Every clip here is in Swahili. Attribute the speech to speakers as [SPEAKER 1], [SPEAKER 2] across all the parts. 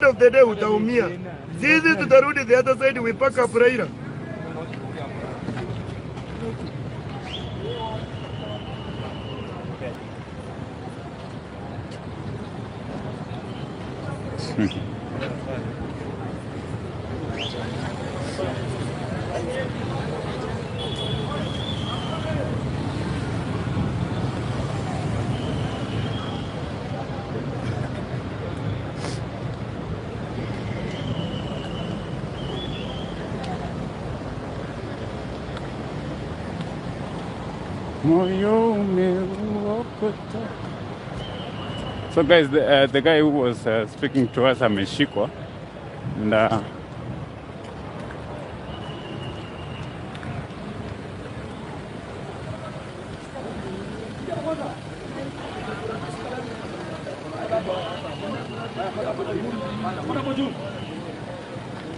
[SPEAKER 1] end of the day utaumia. Sisi tutarudi the other side, we pack up Raila.
[SPEAKER 2] Moyo umeuokota. So guys, the, uh, the guy who was uh, speaking to us ameshikwa uh,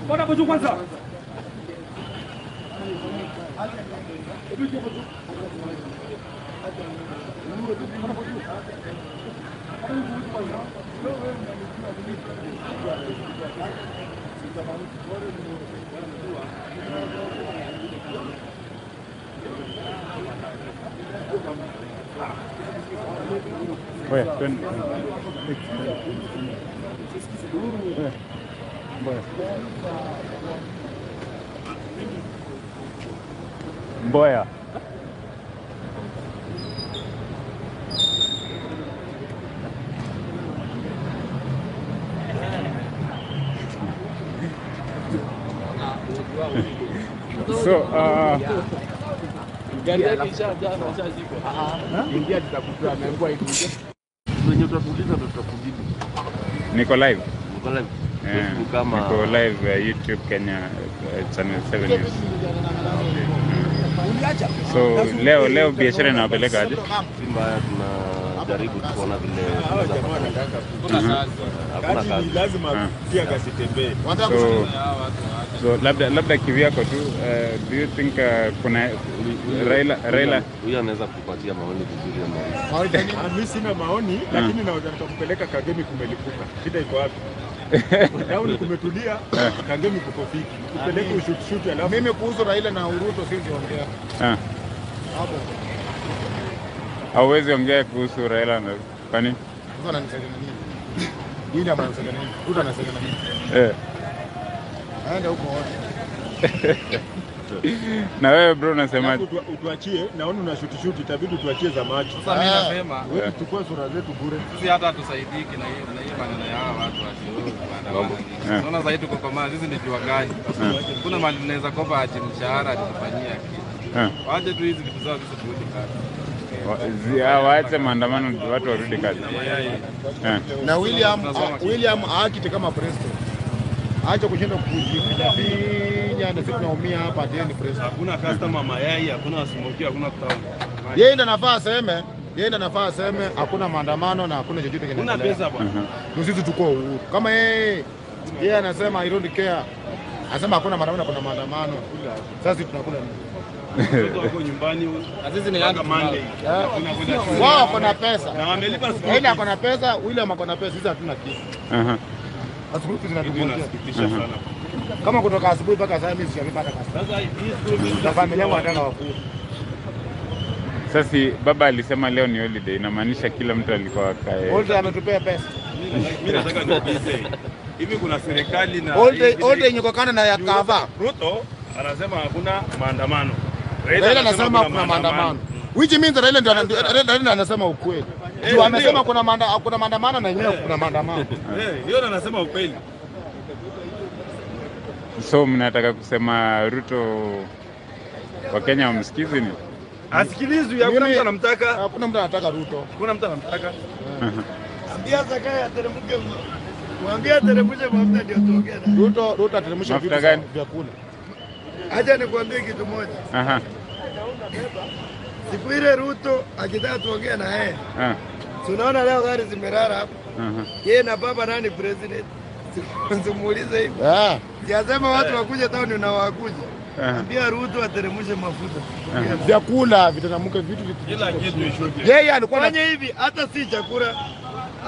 [SPEAKER 3] Bwana juu kwanza.
[SPEAKER 2] Oui, ben, ben. Oui. Boya. So, uh,
[SPEAKER 4] India, India, India, India, India, India,
[SPEAKER 5] India, India, India, India, India,
[SPEAKER 6] Wenye utatuuliza ndio tutakujibu.
[SPEAKER 2] niko live.
[SPEAKER 6] niko live?
[SPEAKER 2] Yeah,
[SPEAKER 6] Facebook kama
[SPEAKER 2] niko live uh, YouTube Kenya uh, channel 7 News. So leo leo biashara inawapeleka aje?
[SPEAKER 6] si mbaya, tunajaribu kuona vile tunaweza kufanya. Hakuna kazi.
[SPEAKER 5] lazima
[SPEAKER 2] Ah.
[SPEAKER 5] pia kasitembee.
[SPEAKER 2] So, so labda labda kivyako tu uh, do you think uh, kuna Raila Raila
[SPEAKER 6] Huyu anaweza kupatia maoni vizuri ama
[SPEAKER 5] maoni? Mimi sina maoni lakini naweza nikakupeleka Kagemi kumelipuka. Shida iko wapi? Dauni kumetulia, Kagemi kuko fiki. Kupeleke shoot alafu
[SPEAKER 7] Mimi kuhusu Raila na Uruto si ongea
[SPEAKER 2] ah,
[SPEAKER 7] hapo.
[SPEAKER 2] hauwezi ongea kuhusu Raila na kwani
[SPEAKER 7] Sasa ananisaidia na nini? Yule anasaidia nini? Uta anasema nini?
[SPEAKER 2] eh.
[SPEAKER 7] Aende huko wote.
[SPEAKER 2] Na wewe bro unasema
[SPEAKER 5] alafu utuachie, naona una shuti shuti, itabidi tuachie za macho.
[SPEAKER 4] Sasa mimi
[SPEAKER 7] Ah.
[SPEAKER 4] nasema
[SPEAKER 5] Wewe chukua sura zetu bure.
[SPEAKER 4] sisi hata tusaidiki na hii na hii maneno ya hawa watu wasio. Unaona sasa tuko kwa maana sisi ni jua gani, Kuna mali tunaweza kopa ati mshahara atufanyia kitu.
[SPEAKER 2] Waje
[SPEAKER 4] Waache tu hizi vitu zao sisi turudi kazi.
[SPEAKER 2] wa- ah, waache maandamano watu warudi kazi.
[SPEAKER 7] Na William ah, William aakite kama president. Acha kushinda kujifinya na sisi tunaumia hapa yeye ni.
[SPEAKER 5] Hakuna customer mayai, hakuna smoke, hakuna kutawa.
[SPEAKER 7] Yeye ndiye anafaa aseme, yeye ndiye anafaa aseme hakuna maandamano na hakuna chochote
[SPEAKER 5] Kuna pesa bwana.
[SPEAKER 7] Sisi tuko uhuru. Kama yeye yeye anasema I don't care. Anasema hakuna maandamano, kuna maandamano. Sasa sisi tunakula nini?
[SPEAKER 5] Shule.
[SPEAKER 7] Wao wako na pesa.
[SPEAKER 5] Na wamelipa school
[SPEAKER 7] Raila ako na pesa, William ako na pesa, sisi hatuna kitu. Asubuhi
[SPEAKER 5] Hiyo sana.
[SPEAKER 7] Kama kutoka asubuhi mpaka saa mimi sijapata kazi. Na familia yangu wanataka wakuu.
[SPEAKER 2] Sasa baba alisema leo ni holiday, inamaanisha kila mtu alikuwa akae.
[SPEAKER 7] Holiday ametupea pesa.
[SPEAKER 5] Mimi nataka niulize. Hivi kuna serikali na
[SPEAKER 7] holiday
[SPEAKER 5] holiday
[SPEAKER 7] olde yenye kokana na ya kava.
[SPEAKER 5] Ruto anasema hakuna maandamano.
[SPEAKER 7] Raila anasema kuna maandamano. Which means Raila ndio anasema ukweli. Juu amesema kuna manda, kuna maandamano na yenyewe kuna maandamano.
[SPEAKER 5] Hiyo ndo anasema ukweli.
[SPEAKER 2] So mnataka kusema Ruto Wakenya wamsikizi ni?
[SPEAKER 5] Asikilizwi, hakuna mtu anamtaka.
[SPEAKER 7] Hakuna mtu anataka Ruto.
[SPEAKER 5] Hakuna mtu anamtaka.
[SPEAKER 1] Ambia Zakayo ateremke. Mwambie ateremshe mafuta ndio tuongee.
[SPEAKER 7] Ruto Ruto ateremshe
[SPEAKER 2] Mafuta
[SPEAKER 7] vitu
[SPEAKER 2] gani?
[SPEAKER 7] vya kula.
[SPEAKER 1] Acha nikwambie kitu moja.
[SPEAKER 2] Aha.
[SPEAKER 1] Siku ile Ruto akitaka tuongee na yeye.
[SPEAKER 2] Ah.
[SPEAKER 1] Si unaona leo gari zimerara hapo. Yeye na baba nani president? Si- Simuulize hivi.
[SPEAKER 7] Ah.
[SPEAKER 1] Siasema watu wakuja town na wakuja. Ambia Ruto ateremshe mafuta.
[SPEAKER 7] Vyakula vitanamuka vitu vitu.
[SPEAKER 5] Kila kitu ishuke.
[SPEAKER 7] Yeye alikuwa
[SPEAKER 1] anafanya hivi hata si chakula.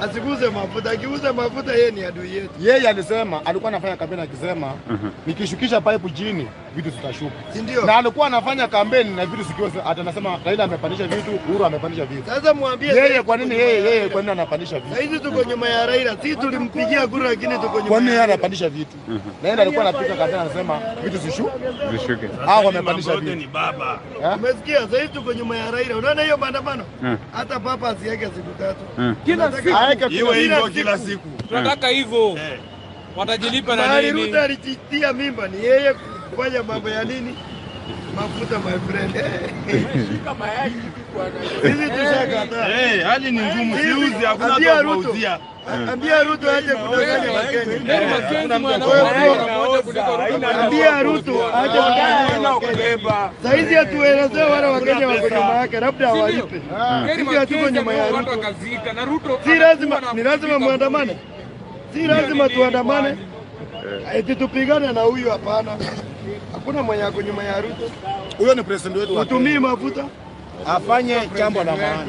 [SPEAKER 1] asiguze mafuta. Akiuza mafuta, yeye ni adui yetu,
[SPEAKER 7] Yeye alisema alikuwa anafanya kampeni akisema nikishukisha pipe chini vitu zitashuka.
[SPEAKER 1] si ndio?
[SPEAKER 7] Na alikuwa anafanya kampeni na vitu zikiwa hata anasema Raila amepandisha vitu, Uhuru amepandisha vitu.
[SPEAKER 1] Sasa mwambie
[SPEAKER 7] Yeye kwa nini yeye yeye kwa nini anapandisha vitu?
[SPEAKER 1] Saizi tuko nyuma ya Raila, sisi tulimpigia kura, lakini tuko nyuma.
[SPEAKER 7] Kwa nini yeye anapandisha vitu? Na yeye alikuwa anapiga kampeni anasema vitu zishuke.
[SPEAKER 2] Zishuke.
[SPEAKER 7] Hao wamepandisha vitu.
[SPEAKER 1] Ni baba, Umesikia? Saizi tuko nyuma ya Raila. Unaona hiyo maandamano,
[SPEAKER 2] Mm.
[SPEAKER 1] hata papa asiweke siku tatu,
[SPEAKER 2] kila
[SPEAKER 1] siku
[SPEAKER 7] iwe
[SPEAKER 1] hivyo,
[SPEAKER 7] kila
[SPEAKER 1] siku.
[SPEAKER 4] Tunataka hivyo. Watajilipa na nini?
[SPEAKER 1] Ruto alijitia mimba ni yeye kufanya mambo ya nini? Mafuta my friend. Sisi tushakataa.
[SPEAKER 8] Eh, hali ni ngumu, siuzi, hakuna hata
[SPEAKER 1] Ruto. Ambia Ruto aje kudanganya Wakenya. Ambia Ruto aje kudanganya Wakenya. Saizi atuelezee wale Wakenya wako nyuma yake, labda awalipe.
[SPEAKER 4] Heri
[SPEAKER 1] Sisi hatuko nyuma ya Ruto.
[SPEAKER 4] na Ruto
[SPEAKER 1] Si lazima, ni lazima muandamane, si lazima tuandamane eti tupigane na huyu. Hapana, hakuna mwenye ako nyuma ya Ruto.
[SPEAKER 7] Huyo ni president wetu.
[SPEAKER 1] Utumii mafuta
[SPEAKER 7] Afanye jambo la maana.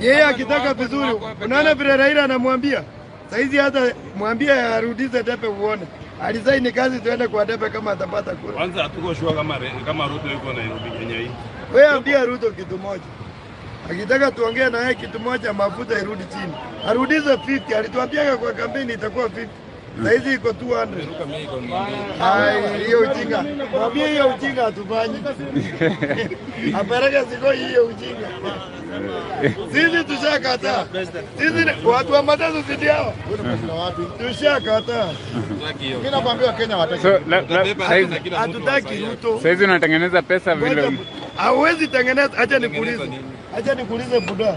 [SPEAKER 1] yeye akitaka vizuri. Unaona vile Raila anamwambia saizi, hata mwambie arudize debe uone alisaini kazi, tuende kwa debe kama atapata kura.
[SPEAKER 8] Kwanza hatuko sure kama kama Ruto yuko Nairobi Kenya hii.
[SPEAKER 1] Wewe ambia Ruto kitu moja, akitaka tuongee na yeye kitu moja, mafuta irudi chini, arudize 50. Alituambiaga kwa kampeni itakuwa 50, saizi iko 200. Hai, hiyo ujinga, mwambie hiyo ujinga hatufanyi, apeleke ziko hiyo ujinga. Sisi tushakataa, sisi watu wa matatu zidi
[SPEAKER 7] hao.
[SPEAKER 1] Tushakataa,
[SPEAKER 7] Mimi nakwambia Wakenya wataki.
[SPEAKER 1] Hatutaki Ruto.
[SPEAKER 2] saizi unatengeneza pesa vile
[SPEAKER 1] hauwezi tengeneza. Acha nikuulize, acha nikuulize Buda,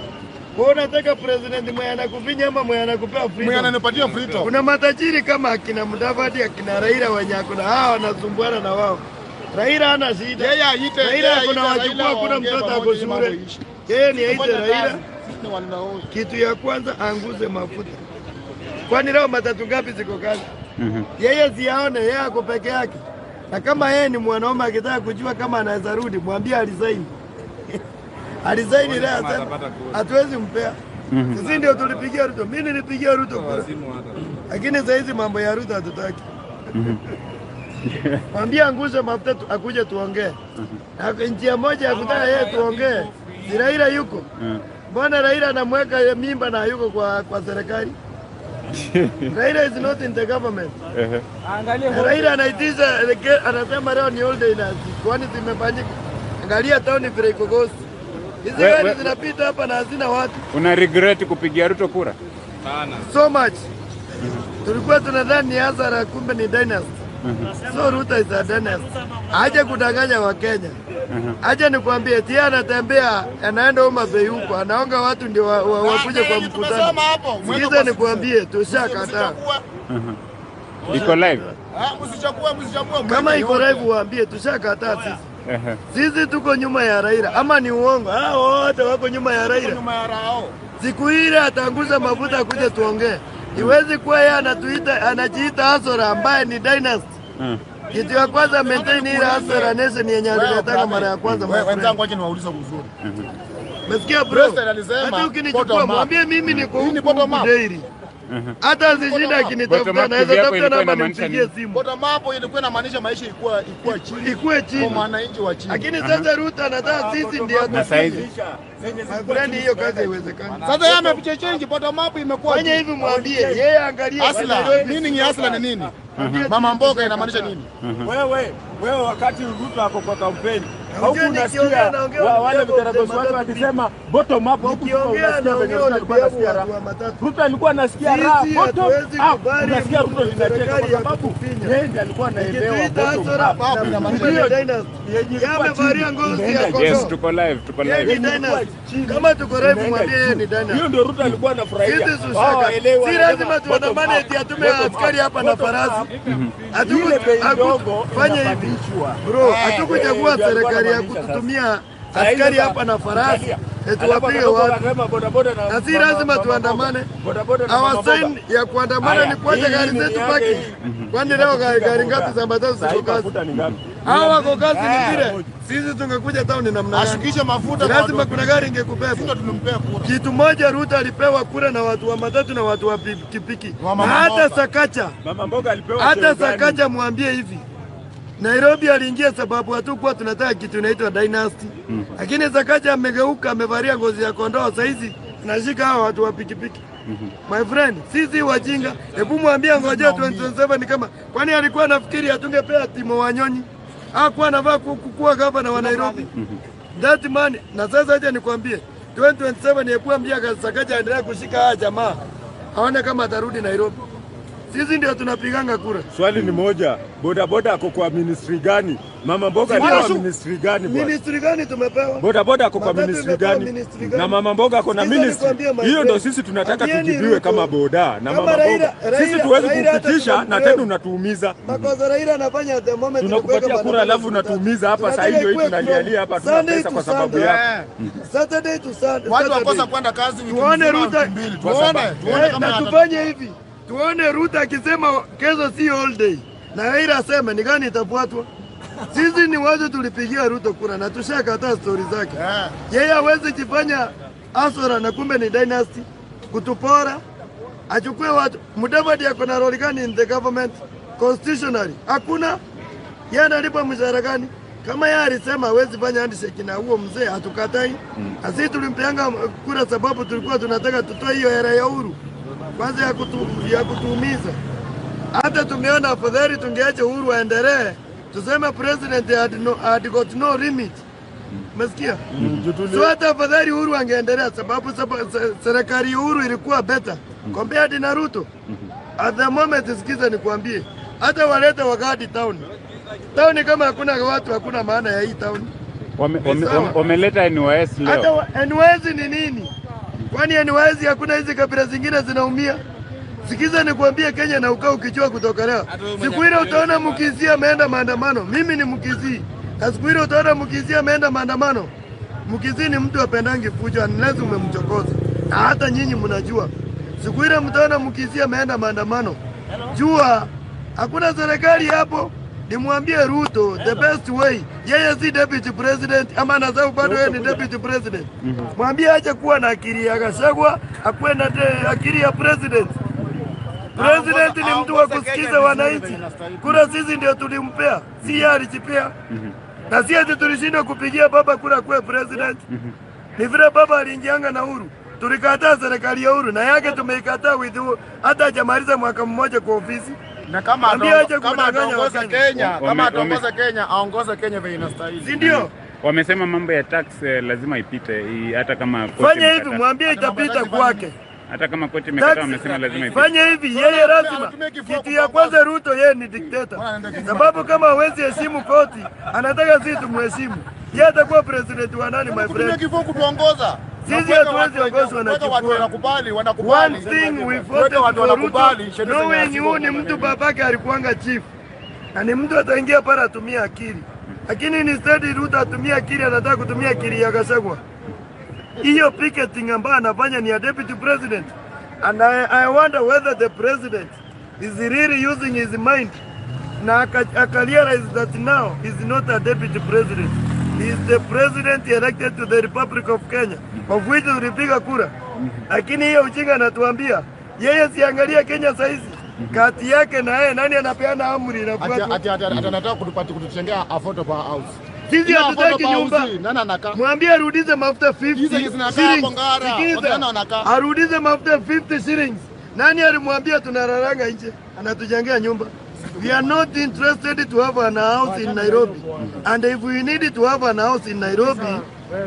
[SPEAKER 1] wewe unataka president mwenye anakufinya ama mwenye anakupea
[SPEAKER 7] Mwenye
[SPEAKER 1] freedom?
[SPEAKER 7] ananipatia freedom.
[SPEAKER 1] Kuna matajiri kama akina Mudavadi, akina Raila wenye kuna hawa wanasumbuana na wao. Raila hana shida,
[SPEAKER 7] Yeye aite
[SPEAKER 1] Raila
[SPEAKER 7] kuna
[SPEAKER 1] akuna
[SPEAKER 7] kuna
[SPEAKER 1] mtoto ako shule. Yeye ni aite Raila, kitu ya kwanza anguze mafuta. Kwani leo matatu ngapi ziko kazi? Yeye ziaone yeye ako peke yake. Na kama yeye ni mwanaume akitaka kujua kama anaweza rudi, mwambie alisaini. alisaini leo sasa, hatuwezi mpea. Sisi ndio tulipigia Ruto. Mimi nilipigia Ruto kura. Lakini saa hizi mambo ya Ruto hatutaki. Mwambie angushe mafuta akuje tuongee. Na njia moja ya kutaka yeye tuongee. ni Raila yuko. Mbona Raila anamweka mimba na yuko kwa kwa serikali? Raila is not in the government.
[SPEAKER 2] Angalia
[SPEAKER 1] Raila anaitisha anasema leo ni holiday na kwani zimefanyika. Angalia town vile iko ghost. Hizi gari
[SPEAKER 2] we-
[SPEAKER 1] zinapita hapa na hazina watu.
[SPEAKER 2] una regret kupigia Ruto kura?
[SPEAKER 4] Sana.
[SPEAKER 1] So much. Tulikuwa tunadhani ni hasara kumbe ni dynasty. So Ruto is a dynasty. Aje kudanganya Wakenya. Aje nikwambie tia anatembea anaenda Homa Bay huko anaonga watu ndio wa- wa- wakuje kwa mkutano. Sikiza
[SPEAKER 7] kwa-
[SPEAKER 1] nikwambie tushakataa.
[SPEAKER 7] Msichague.
[SPEAKER 2] Iko live?
[SPEAKER 7] Ah.
[SPEAKER 1] Kama iko live waambie tushakataa sisi. Sisi tuko nyuma ya Raila ama ni uongo? Hao wote wako nyuma ya Raila.
[SPEAKER 7] Nyuma ya Rao.
[SPEAKER 1] Siku ile atanguza mafuta kuja tuongee. Iwezi kuwa yeye anatuita anajiita Asora ambaye ni dynasty.
[SPEAKER 2] Mm.
[SPEAKER 1] Kitu ya kwanza maintain ile Asora nation yenye aliletaka mara ya kwanza.
[SPEAKER 7] Wenzangu, waje niwaulize uzuri.
[SPEAKER 1] Mesikia bro? Hata ukinichukua mwambie mimi niko
[SPEAKER 7] ni
[SPEAKER 1] huku daily. Hata asishinda akinitafuta naweza tafuta namba nimpigie
[SPEAKER 2] nini?
[SPEAKER 1] simu.
[SPEAKER 7] Bottom up ilikuwa inamaanisha maisha ilikuwa ilikuwa chini.
[SPEAKER 1] Ikue
[SPEAKER 7] Kwa
[SPEAKER 1] chini.
[SPEAKER 7] mwananchi wa chini.
[SPEAKER 1] Lakini sasa Ruto anataka sisi ndio atusaidie. friend, hiyo kazi haiwezekani.
[SPEAKER 7] Sasa yeye amepicha change bottom up imekuwa
[SPEAKER 1] Fanya hivi mwambie yeye angalia
[SPEAKER 7] Asla, meaning ya asla ni nini? Mama mboga inamaanisha nini?
[SPEAKER 5] Wewe wewe, wakati Ruto ako kwa kampeni huku unasikia wale vitaragosi wake wakisema bottom up, huku unasikia venye Ruto alikuwa anasikia raha.
[SPEAKER 1] watu wa matatu.
[SPEAKER 5] Ruto alikuwa anasikia raha bottom up, unasikia Ruto linacheka kwa sababu yeye ndiye alikuwa anaelewa bottom up.
[SPEAKER 1] Amevalia ngozi ya
[SPEAKER 2] yes,
[SPEAKER 1] kondoo.
[SPEAKER 2] tuko live, tuko live.
[SPEAKER 1] Kama tuko live mwambie yeye ni
[SPEAKER 5] Hiyo ndio Ruto alikuwa anafurahia.
[SPEAKER 1] Si lazima tuandamane eti atume askari hapa na farasi.
[SPEAKER 5] up.
[SPEAKER 1] Hatuku-
[SPEAKER 5] Ile bei
[SPEAKER 1] haku-
[SPEAKER 5] ndogo
[SPEAKER 1] Fanya hivi bro, hatukuchagua
[SPEAKER 5] ndio
[SPEAKER 1] serikali ya kututumia askari hapa na farasi. tuwapige watu, na si lazima tuandamane. Our sign ya kuandamana ni kuacha gari zetu paki. Kwani leo gari ngapi za matatu ziko kazi? Hawa wako kazi ni vile sisi tungekuja town namna gani?
[SPEAKER 7] Ashukishe mafuta
[SPEAKER 1] Lazima kuna gari ingekubeba. Kitu moja Ruto alipewa kura na watu wa matatu na watu wa pikipiki, na hata. Sakacha, hata? Sakacha mwambie hivi, Nairobi aliingia sababu hatukuwa tunataka kitu inaitwa dynasty, lakini Sakaja amegeuka, amevalia ngozi ya kondoo, saizi tunashika hawa watu wa pikipiki. mm -hmm. My friend, sisi wajinga, hebu mwambie ngojea 2027 ni kama kwani alikuwa anafikiri hatungepea Timo Wanyonyi? Hakuwa anavaa ku- ku- kuwa gavana wa Nairobi. That man, na sasa acha nikwambie 2027 hebu ambia Sakaja aendelee kushika haya jamaa. Aone kama atarudi Nairobi. Sisi ndio tunapiganga kura.
[SPEAKER 5] Swali ni moja, bodaboda ako kwa ministry gani? Mama mboga ni
[SPEAKER 1] kwa
[SPEAKER 5] ministry gani bwana?
[SPEAKER 1] Ministry gani tumepewa?
[SPEAKER 5] Bodaboda ako kwa ministry gani? Na mama mboga ako na ministry. Hiyo
[SPEAKER 1] ndio
[SPEAKER 5] ndo sisi tunataka tujibiwe kama boda na mama mboga. Sisi tuwezi kufikisha na tena unatuumiza.
[SPEAKER 1] Makosa Raila anafanya at the moment
[SPEAKER 5] Tunakupatia kura alafu unatuumiza hapa, saa
[SPEAKER 1] hiyo
[SPEAKER 5] hii tunalialia hapa,
[SPEAKER 1] from
[SPEAKER 5] tuna pesa kwa sababu
[SPEAKER 1] Sunday.
[SPEAKER 5] yako.
[SPEAKER 1] Saturday to Sunday.
[SPEAKER 7] Watu wakosa kwenda kazi wiki
[SPEAKER 1] Tuone
[SPEAKER 7] Ruta. Mbili. Tuone, tuone
[SPEAKER 1] Eh,
[SPEAKER 7] kama
[SPEAKER 1] na tufanye hivi, tuone Ruto akisema kesho si all day na Raila aseme ni gani itafuatwa. Sisi ni watu tulipigia Ruto kura na tushakataa stori zake.
[SPEAKER 7] yeye,
[SPEAKER 1] Yeye hawezi jifanya asora na kumbe ni dynasty, kutupora, achukue watu. Mudavadi ako na role gani in the government constitutionally? Hakuna. Yeye analipa mshahara gani? Kama yeye alisema hawezi fanya handshake na huo mzee, hatukatai. Mm. Asi tulimpeanga kura sababu tulikuwa tunataka tutoe hiyo era ya uhuru kwanza ya, kutu, ya kutuumiza. Hata tumeona afadhali tungeacha uhuru aendelee, tuseme president had, no, had got no limit. Umesikia? So hata afadhali Uhuru angeendelea sababu serikali ya Uhuru ilikuwa better compared na Ruto. At the moment, sikiza nikwambie, hata walete wakati town town, kama hakuna watu hakuna maana ya hii town.
[SPEAKER 2] Wame- wame- wame- Wameleta NYS leo.
[SPEAKER 1] Hata NYS ni nini? Kwani NYS hakuna hizi kabila zingine zinaumia? Sikiza nikwambie, Kenya na ukaa ukijua kutoka leo. Siku ile utaona Mkizii ameenda maandamano, mimi ni Mkizii, na siku ile utaona Mkizii ameenda maandamano. Mkizii ni mtu apendangi fujo unless umemchokoza, na hata nyinyi mnajua. Siku ile mtaona Mkizii ameenda maandamano, jua hakuna serikali hapo. Nimwambie Ruto the best way, yeye si deputy president ama anasahau bado yeye ni deputy president. Mwambie aje kuwa na akili ya Gachagua, akuwe na akili ya president. President ni mtu wa kusikiza wananchi. Kura sisi ndio tulimpea, si yeye alijipea. Na si ati tulishindwa kupigia baba kura kuwe president. Ni vile baba aliingianga na Uhuru. Tulikataa serikali ya Uhuru na yake tumeikataa with Hata hajamaliza mwaka mmoja kwa ofisi.
[SPEAKER 7] Na kama ataongoza Kenya, kama ataongoza Kenya, aongoze Kenya vile inastahili.
[SPEAKER 1] Si ndio?
[SPEAKER 2] Wamesema mambo ya tax eh, lazima ipite hata kama
[SPEAKER 1] Fanya hivi, mwambie itapita kwake.
[SPEAKER 2] Hata kama koti imekataa wamesema lazima ipite.
[SPEAKER 1] Fanya hivi, yeye lazima. Kitu ya kwanza, Ruto yeye ni dikteta, sababu kama hawezi heshimu koti, anataka sisi tumheshimu. Yeye atakuwa president wa nani, my friend?
[SPEAKER 7] Tumekifua kutuongoza.
[SPEAKER 1] Sisi hatuwezi ongozwa na. One thing we voted for
[SPEAKER 7] wanakubali,
[SPEAKER 1] Ruto, knowing huu ni mtu babake alikuanga chief, na ni mtu ataingia pale atumia akili, lakini ni instead Ruto atumia akili, anataka kutumia akili ya Gachagua. Hiyo picketing ambayo anafanya ni ya deputy president, and I, I wonder whether the president is really using his mind na akalia aka realize that now is not a deputy president. He is the president elected to the Republic of Kenya, of which tulipiga kura. Lakini hiyo ujinga anatuambia yeye siangalia Kenya saizi, kati yake na yeye nani anapeana amri inafuatwa?
[SPEAKER 7] ati- ati- ati anataka kutupati kutujengea affordable house.
[SPEAKER 1] Sisi hatutaki nyumba. Mwambie arudize mafuta
[SPEAKER 7] Hizi
[SPEAKER 1] 50 shillings. Arudize mafuta 50 shillings. Nani alimwambia tunararanga nje? Anatujengea nyumba. We are not interested to have an house in Nairobi. And if we need to have an house in Nairobi,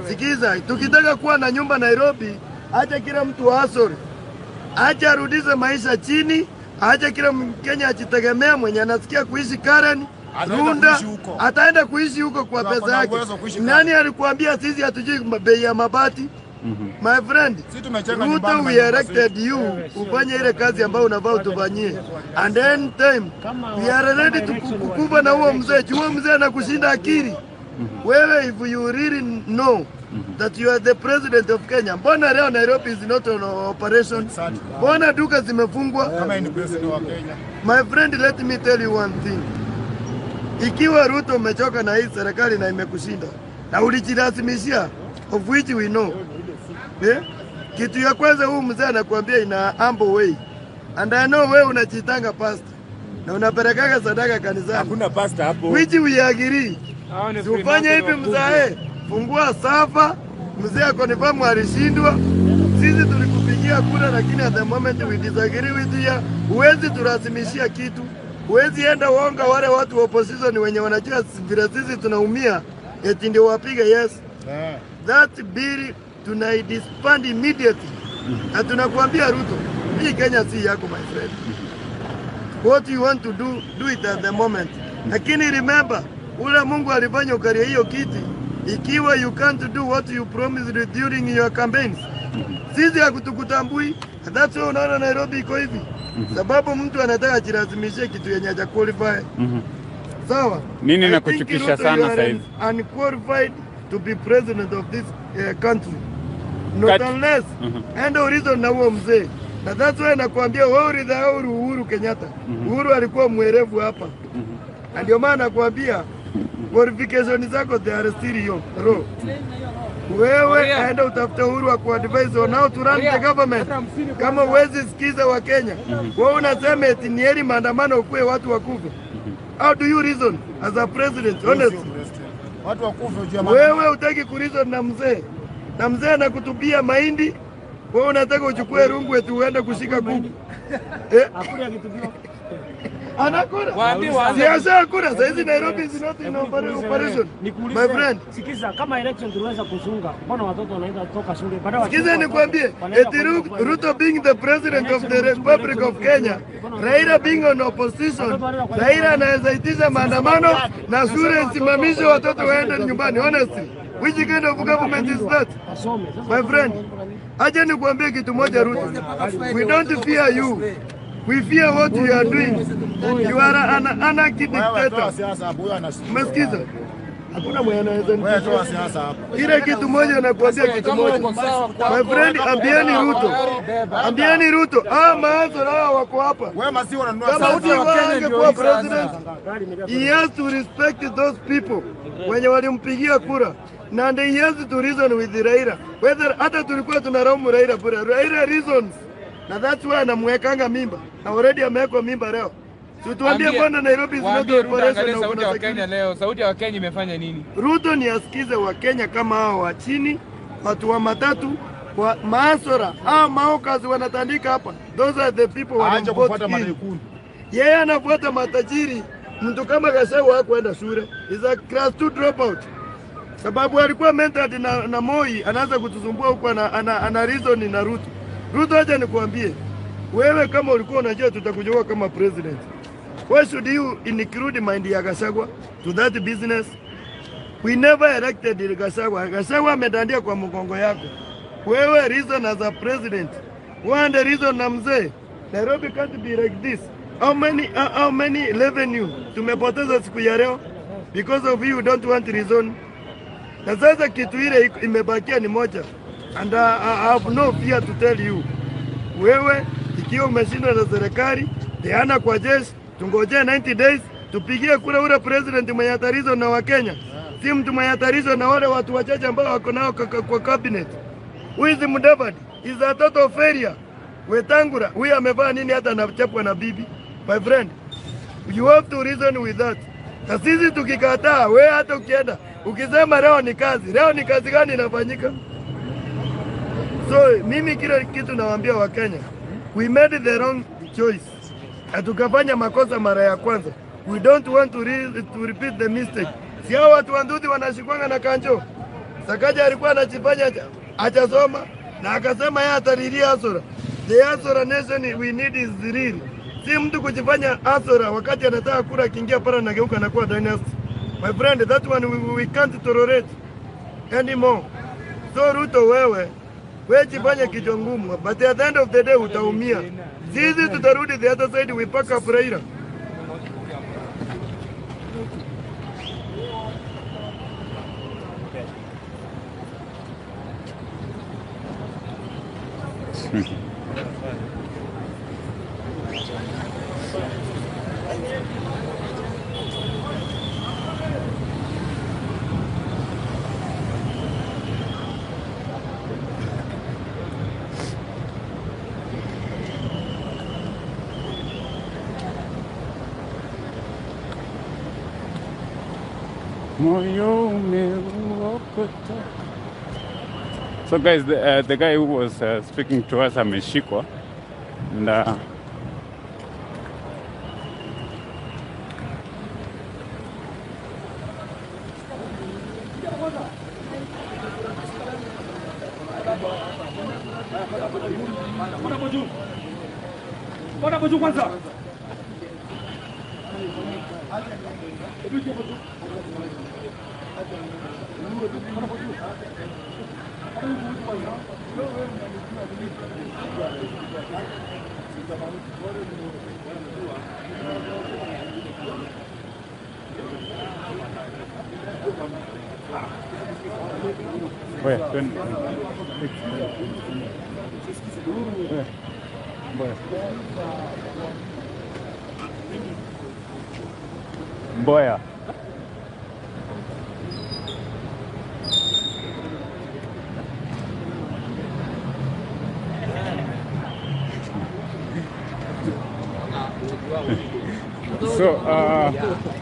[SPEAKER 1] sikiza, tukitaka kuwa na nyumba Nairobi, acha kila mtu asori. Acha arudishe maisha chini, acha kila Mkenya ajitegemea, mwenye anasikia kuishi Karen, Runda, ataenda kuishi huko kwa pesa yake. Nani alikuambia sisi hatujui bei ya mabati? My friend, Ruto, we
[SPEAKER 7] erected
[SPEAKER 1] elected you ufanye ile kazi ambayo unavaa utufanyie, and then time we are ready to kukuba na huo mzee. Juu huo mzee anakushinda akili wewe. If you really know that you are the president of Kenya. Mbona leo Nairobi is not on operation? Mbona duka zimefungwa?
[SPEAKER 7] Kama ni president wa Kenya.
[SPEAKER 1] My friend, let me tell you one thing. Ikiwa Ruto umechoka na hii serikali na imekushinda na ulijirasimishia of which we know eh? Kitu ya kwanza huu mzee anakuambia ina ambo way and I know wewe unachitanga pasta na unapelekaga sadaka kanisani
[SPEAKER 5] Hakuna pasta hapo.
[SPEAKER 1] which we agree. Tufanye hivi mzae, fungua safa. Mzee akonifamu alishindwa, sisi tulikupigia kura, lakini at the moment we disagree with you. Huwezi turasimishia kitu, huwezi enda wonga wale watu wa opposition wenye wanajua vile sisi tunaumia, eti ndio wapiga yes.
[SPEAKER 7] Eh.
[SPEAKER 1] That bill tunaidisband immediately, na tunakuambia Ruto, hii Kenya si yako my friend. What you want to do, do it at the moment. Lakini remember, ule Mungu alifanya ukaria hiyo kiti ikiwa you can't do what you promised during your campaigns. Sisi hakutukutambui. That's why unaona Nairobi iko hivi. Sababu mtu anataka ajilazimishe kitu yenye haja qualify. Sawa?
[SPEAKER 2] Nini
[SPEAKER 1] Ruto,
[SPEAKER 2] sana sasa
[SPEAKER 1] hivi, Unqualified to be president of this uh, country. Not unless enda reason na huo mzee. Na that's why nakwambia wewe ulidharau Uhuru Kenyatta. Uhuru alikuwa mwerevu hapa. Na ndio maana nakwambia qualification zako they are still yo Ro. Wewe aenda utafute Uhuru wa kuadvise on how to run the government. Kama uwezi sikiza wa Kenya. Wewe unasema eti ni heri maandamano ukue watu wakufe. How do you reason as a president honestly?
[SPEAKER 7] Watu wakufe.
[SPEAKER 1] Wewe utaki kureason na mzee na mzee anakutupia mahindi, wewe unataka uchukue rungu eti uende kushika kuku. Eh? Anakula. Siasa hakuna. Hizi Nairobi is not in operation. my friend.
[SPEAKER 3] Sikiza, kama election tuliweza kuzunga, mbona watoto wanaenda kutoka shule?
[SPEAKER 1] Sikiza nikwambie, eti Ruto being the president of the Republic of Kenya, Raila being on opposition, Raila anaweza itisha maandamano na shule isimamishe watoto waende nyumbani. Honestly, which kind of government is that? My friend, acha nikuambie kitu moja Ruto. We don't fear you. We fear what you are doing. You are an anarchy dictator. Umesikiza? Hakuna mwenye anaweza
[SPEAKER 7] Wewe toa siasa hapo.
[SPEAKER 1] ile kitu moja nakuambia kitu moja. My friend, ambieni Ruto. Ambieni Ruto. Ah, maazo hawa wako hapa.
[SPEAKER 7] Wewe masi unanunua
[SPEAKER 1] Kama
[SPEAKER 7] Wakenya
[SPEAKER 1] angekuwa president, he has to respect those people wenye walimpigia kura na ndio has to reason with Raila. Whether hata tulikuwa tunaraumu Raila bure. Raila reasons. Na that's why anamwekanga mimba. Na already amewekwa mimba leo. Tutuambie
[SPEAKER 9] Waambie-
[SPEAKER 1] bwana Nairobi is not
[SPEAKER 9] a
[SPEAKER 1] operation na
[SPEAKER 9] sauti
[SPEAKER 1] kuna
[SPEAKER 9] ya Kenya leo. Sauti ya Wakenya imefanya nini?
[SPEAKER 1] Ruto ni asikize Wakenya kama hao wa chini, watu wa matatu, wa maasora au maokazi wanatandika hapa. Those are the people in.
[SPEAKER 7] majekundu.
[SPEAKER 1] Yeye anafuata matajiri. Mtu kama Gachagua hakuenda shule, is a class 2 dropout, sababu alikuwa mentored na, na Moi, anaanza kutusumbua huko, ana, ana, ana reason na Ruto. Ruto, acha nikuambie wewe, kama ulikuwa unajua tutakujua kama president, why should you include mind ya gashagwa to that business? We never elected Gasagwa. Gasagwa amedandia kwa mgongo yako. Wewe reason as a president. One the reason na mzee. Nairobi can't be like this. How many uh, how many revenue tumepoteza siku ya leo because of you don't want reason. Na sasa kitu ile imebakia ni moja. And uh, I have no fear to tell you. Wewe ikiwa umeshindwa na serikali, teana kwa jeshi, tungojee 90 days, tupigie kura ule president mwenye na na Wakenya, si mtu mwenye na wale watu wachache ambao wako nao kwa, cabinet. Si Mudavadi, is a total failure. Wetangula, huyu amevaa nini hata anachapwa na bibi? My friend, you have to reason with that. Na sisi tukikataa, we hata ukienda ukisema leo ni kazi, leo ni kazi gani inafanyika? So mimi kila kitu nawaambia Wakenya, we made the wrong choice hatukafanya makosa mara ya kwanza. We don't want to, re to repeat the mistake. Si hao watu wa Ndudhi wanashikwanga na kanjo. Sakaja alikuwa anajifanya achasoma na akasema yeye atalilia Asora. The Asora nation we need is real. Si mtu kujifanya Asora wakati anataka kura akiingia pale anageuka na kuwa dynasty. My friend, that one we, we can't tolerate anymore. So Ruto wewe, wewe jifanye kichwa ngumu, but at the end of the day utaumia. Sisi tutarudi the other side, we pack up Raila.
[SPEAKER 2] Mm-hmm. So guys, the, uh, the guy who was uh, speaking to us ameshikwa uh,
[SPEAKER 3] Bwana juu kwanza.
[SPEAKER 2] Băi, când... Băi. Băi. Mboya. So, uh,